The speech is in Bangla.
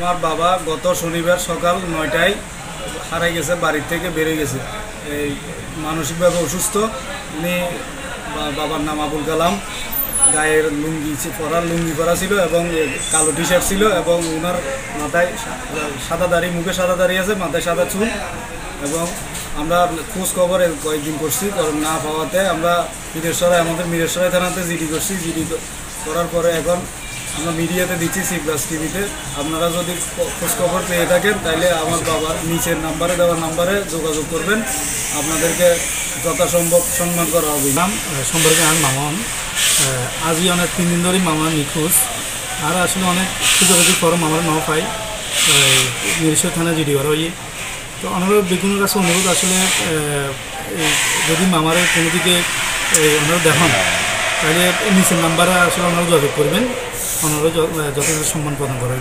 আমার বাবা গত শনিবার সকাল নয়টায় হারাই গেছে বাড়ির থেকে বেরিয়ে গেছে। এই মানসিকভাবে অসুস্থ। উনি বাবার নাম আবুল কালাম। গায়ের লুঙ্গি পরার লুঙ্গি পরা ছিল এবং কালো টি শার্ট ছিল এবং ওনার মাথায় সাদা দাড়ি, মুখে সাদা দাঁড়িয়ে আছে, মাথায় সাদা চুল এবং আমরা খোঁজ খবর কয়েকদিন করছি। কারণ না পাওয়াতে আমরা মিরেশ্বরায় আমাদের মিরেশ্বরায় থানাতে জিডি করছি। জিডি করার পরে এখন আমরা মিডিয়াতে দিচ্ছি সি প্লাস টিভিতে আপনারা যদি খোঁজখবর পেয়ে থাকেন তাহলে আমার বাবার নিচের নাম্বারে, দেওয়ার নাম্বারে যোগাযোগ করবেন। আপনাদেরকে যথাসম্ভব সম্মান করা হবে। নাম সম্পর্কে আমি মামন। আজই অনেক তিন দিন ধরেই মামা নিখোঁজ। আর আসলে অনেক খুঁজাখুঁজি করো মামার ন পাই। নিরীশ্বর থানা জিডি করা হয়ে তো ওনারা বেগুনের কাছে অনুরোধ আসলে যদি মামার কোনো দিকে ওনারা দেখান। তাহলে নিচের নাম্বারে আসলে আপনারা যোগাযোগ করবেন যত যথেষ্ট সম্মান প্রদান করা